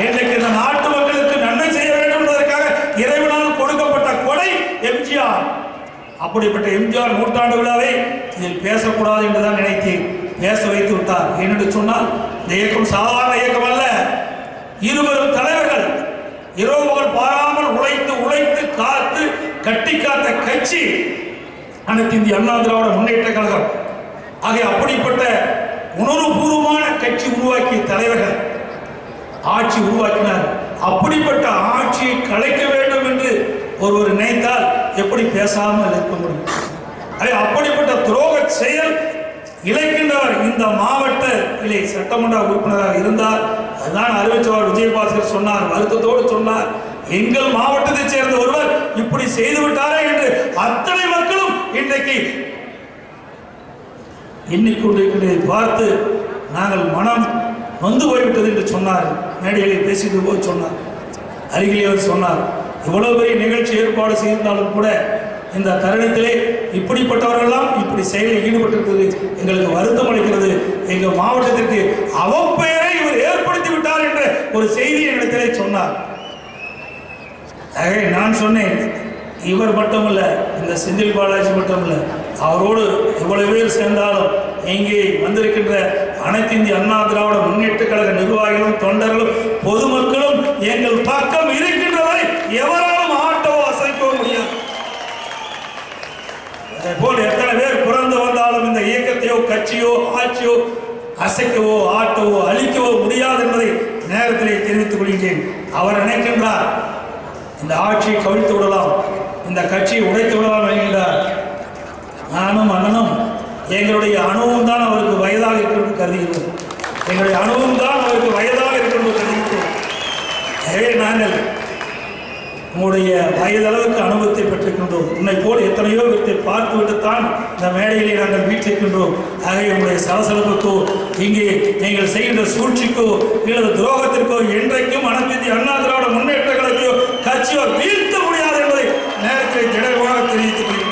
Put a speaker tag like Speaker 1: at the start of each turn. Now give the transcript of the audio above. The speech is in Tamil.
Speaker 1: இன்றைக்கு இந்த நாட்டு மக்களுக்கு நன்மை செய்ய வேண்டும் என்பதற்காக இறைவனால் கொடுக்கப்பட்ட கொடை எம்ஜிஆர். அப்படிப்பட்ட எம்ஜிஆர் நூற்றாண்டு விழாவை இதில் பேசக்கூடாது என்றுதான் நினைத்தேன். பேச வைத்து விட்டார். ஏனென்று சொன்னால் இந்த இயக்கம் சாதாரண இயக்கம் அல்ல. இருவரும் தலைவர்கள். இரவு பகல் பாராமல் உழைத்து உழைத்து காத்து கட்டி காத்த கட்சி அனைத்து இந்திய அண்ணா திராவிட முன்னேற்ற கழகம். ஆகிய அப்படிப்பட்ட உணர்வுபூர்வமான கட்சி உருவாக்கிய தலைவர்கள் ஆட்சி உருவாக்கினார். அப்படிப்பட்ட ஆட்சியை கலைக்க வேண்டும் என்று ஒருவர் நினைத்தால் எப்படி பேசாமல் இருக்க முடியும்? அதே அப்படிப்பட்ட துரோக செயல் இழைக்கின்றவர் இந்த மாவட்ட இலை சட்டமன்ற உறுப்பினராக இருந்தார். அதுதான் அறிவிச்சவர் விஜயபாஸ்கர் சொன்னார் வருத்தத்தோடு சொன்னார். எங்கள் மாவட்டத்தைச் சேர்ந்த ஒருவர் இப்படி செய்து விட்டாரே என்று அத்தனை மக்களும் இன்றைக்கு எண்ணிக்கொண்டிருக்கிறதை பார்த்து நாங்கள் மனம் வந்து போய்விட்டது என்று சொன்னார். மேடையில் பேசிட்டு போய் சொன்னார். அருகிலே அவர் சொன்னார் இவ்வளவு பெரிய நிகழ்ச்சி ஏற்பாடு செய்திருந்தாலும் கூட இந்த தருணத்திலே இப்படிப்பட்டவர்கள்லாம் இப்படி செயலில் ஈடுபட்டிருக்கிறது. எங்களுக்கு வருத்தம் அளிக்கிறது. எங்கள் மாவட்டத்திற்கு அவப்பெயரை இவர் ஏற்படுத்தி விட்டார் என்ற ஒரு செய்தி என்னிடத்திலே சொன்னார். ஆகவே நான் சொன்னேன் இவர் மட்டுமல்ல இந்த செந்தில் பாலாஜி மட்டுமல்ல அவரோடு எவ்வளவு பேர் சேர்ந்தாலும் இங்கே வந்திருக்கின்ற அனைத்து இந்திய அண்ணா திராவிட முன்னேற்ற கழக நிர்வாகிகளும் தொண்டர்களும் பொதுமக்களும் எங்கள் பக்கம் இருக்கின்றவரை எவராலும் ஆட்டவோ அசைக்கவோ முடியாது. போல் எத்தனை பேர் பிறந்து வந்தாலும் இந்த இயக்கத்தையோ கட்சியோ ஆட்சியோ அசைக்கவோ ஆட்டவோ அழிக்கவோ முடியாது என்பதை நேரத்திலே தெரிவித்துக் கொள்கிறேன் அவர் நினைக்கின்றார் இந்த ஆட்சியை கவிழ்த்து விடலாம் இந்த கட்சியை உடைத்து விடலாம் என்கின்றார். நானும் அண்ணனும் எங்களுடைய அணு கருதுகிறோம் எங்களுடைய அனுபவம் தான் அவருக்கு வயதாக இருக்கிறோம் கருதுகிறோம் எனவே நாங்கள் உங்களுடைய வயதளவுக்கு அனுபவத்தை பெற்றிருக்கின்றோம். உன்னை போல் எத்தனையோ பேர்த்தை பார்த்துவிட்டுத்தான் இந்த மேடையிலே நாங்கள் வீட்டிருக்கின்றோம். ஆகவே உங்களுடைய சலசலப்புக்கோ இங்கே நீங்கள் செய்கின்ற சூழ்ச்சிக்கோ இல்லது துரோகத்திற்கோ என்றைக்கும் அனுமதி அண்ணா திராவிட முன்னேற்ற கழகத்தையோ கட்சியோ வீழ்த்த முடியாது என்பதை நேரத்தில் திடமாக தெரிவித்துக் கொள்கிறேன்.